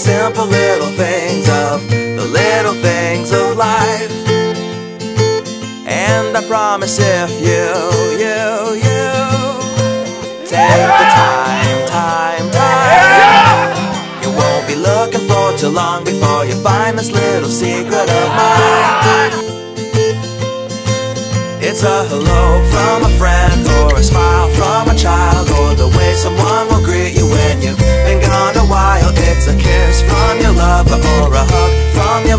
simple little things of the little things of life. And I promise if you, you, you take the time, time, time, you won't be looking for too long before you find this little secret of mine. It's a hello from a friend or a smile from a child or the way someone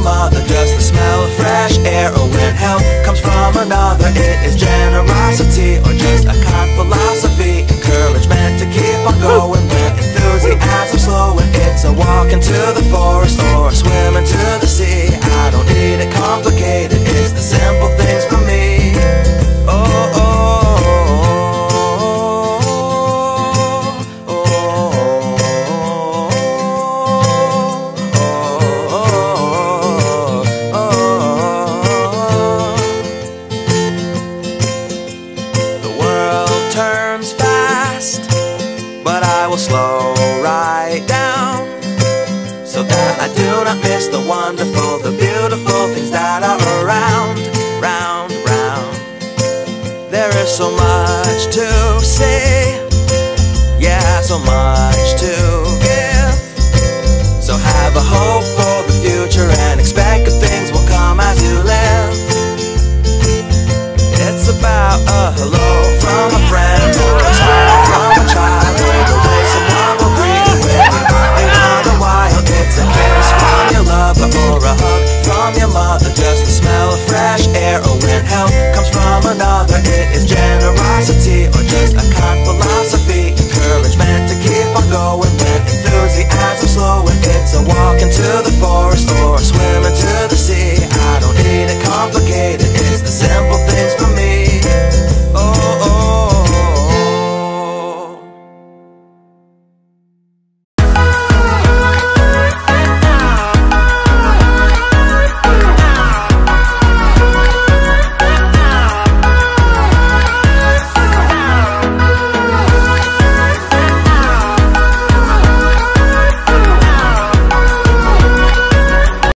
mother. Just the smell of fresh air oh, or when help comes from another. It is generosity or just a kind philosophy. Encouragement to keep on going when enthusiasm slowing. It's a walk into the forest turns fast, but I will slow right down so that I do not miss the wonderful, the beautiful things